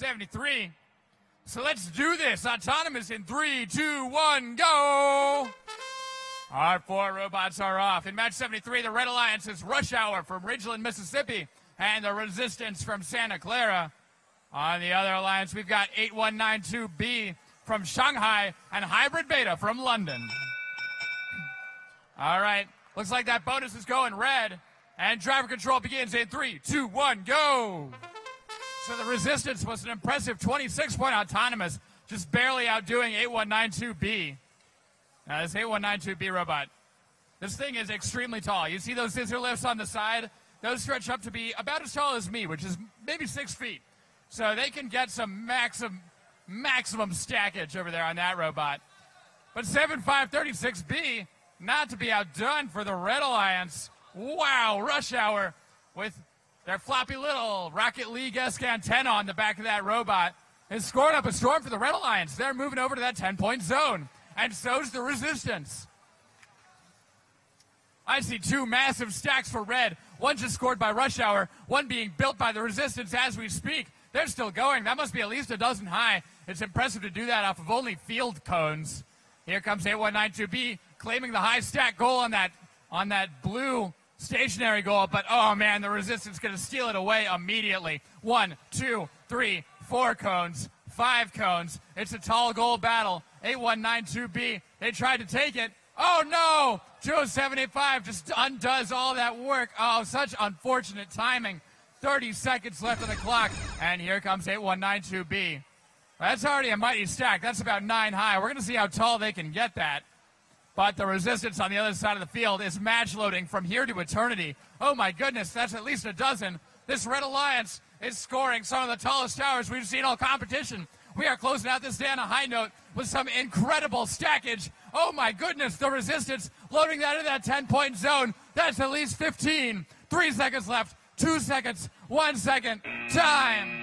73. So let's do this. Autonomous in three, two, one, go. Our four robots are off. In match 73, the Red Alliance is Rush Hour from Ridgeland, Mississippi, and the Resistance from Santa Clara. On the other alliance, we've got 8192B from Shanghai and Hybrid Beta from London. All right, looks like that bonus is going red, and driver control begins in three, two, one, go. So the resistance was an impressive 26 point autonomous, just barely outdoing 8192B. Now, this 8192B robot, this thing is extremely tall. You see those scissor lifts on the side? Those stretch up to be about as tall as me, which is maybe six feet. So they can get some maximum maximum stackage over there on that robot. But 7536B, not to be outdone for the Red Alliance. Wow, rush hour with their floppy little Rocket League esque antenna on the back of that robot is scoring up a storm for the Red Alliance. They're moving over to that 10 point zone. And so's the Resistance. I see two massive stacks for red. One just scored by Rush Hour, one being built by the Resistance as we speak. They're still going. That must be at least a dozen high. It's impressive to do that off of only field cones. Here comes 8192B claiming the high stack goal on that on that blue stationary goal, but oh man, the resistance going to steal it away immediately. One, two, three, four cones, five cones. It's a tall goal battle. 8192B. They tried to take it. Oh no! Joe 785 just undoes all that work. Oh, such unfortunate timing. 30 seconds left on the clock. And here comes 8192B. That's already a mighty stack. That's about nine high. We're going to see how tall they can get that. But the resistance on the other side of the field is match loading from here to eternity. Oh my goodness, that's at least a dozen. This Red Alliance is scoring some of the tallest towers we've seen all competition. We are closing out this day on a high note with some incredible stackage. Oh my goodness, the resistance loading that into that 10 point zone. That's at least 15. Three seconds left, two seconds, one second. Time.